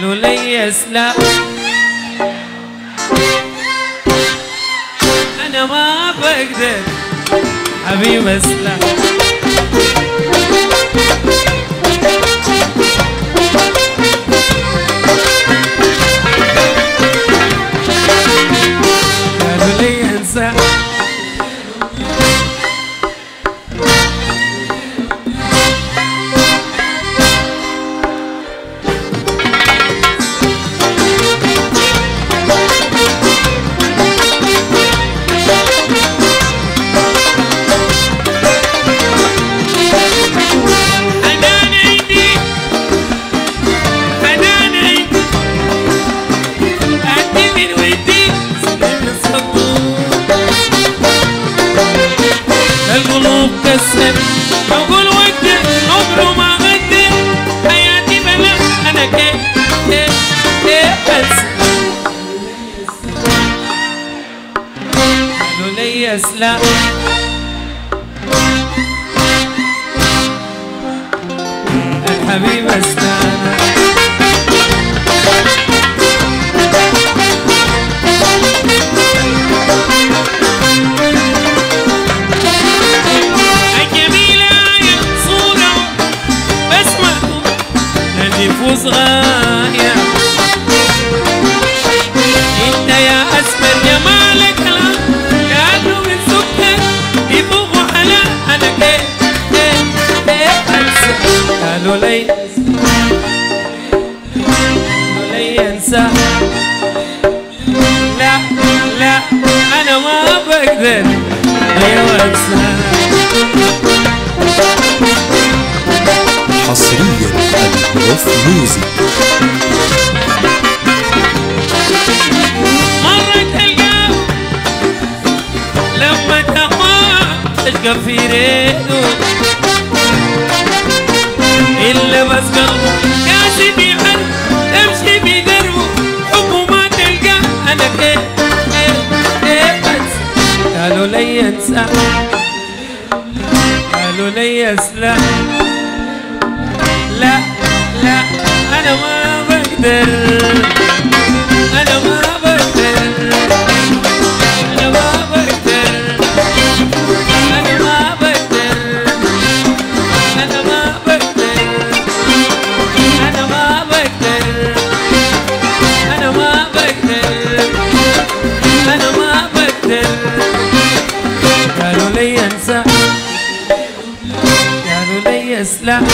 قالوا لي اسلام أنا ما بقدر حبيب اسلام بكسل بقول ود عمره ما غدي. حياتي بلا أنا كده كيف إيه بس. قالوا لي اسلم الحبيب استنى. غاية إنت يا أسمر جمالك لا كانوا من سكر يفوقوا على أنا كيف قالوا لي قالوا لي أنسى. لا لا أنا ما بقدر أيوه انسى حصريا of music. تشقى في ريده إلا بس قلبه. قاسم يحن امشي بدربه حبه ما تلقى أنا كيف؟ كيف؟ بس قالوا لي انسى. قالوا لي اسلم لا. بقدر أنا ما بقدر أنا ما بقدر أنا ما بقدر أنا ما بقدر أنا ما بقدر أنا ما بقدر أنا ما بقدر قالوا لي انسى. قالوا لي اسلم